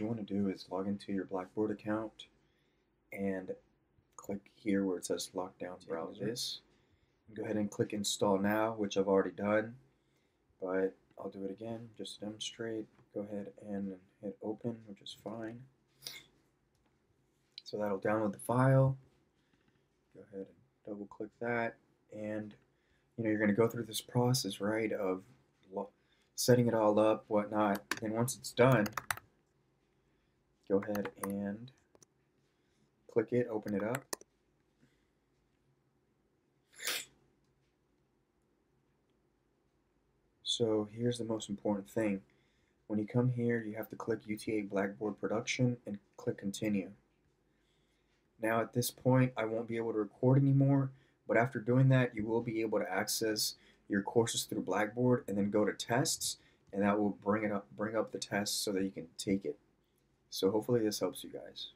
you want to do is log into your Blackboard account and click here where it says lockdown browser. This. Go ahead and click install now, which I've already done, but I'll do it again just to demonstrate. Go ahead and hit open, which is fine. So that'll download the file. Go ahead and double click that, and you know you're going to go through this process, right, of setting it all up, whatnot. And once it's done, go ahead and click it, open it up. So here's the most important thing. When you come here, you have to click UTA Blackboard Production and click Continue. Now at this point, I won't be able to record anymore, but after doing that, you will be able to access your courses through Blackboard and then go to tests, and that will bring it up, bring up the tests so that you can take it. So hopefully this helps you guys.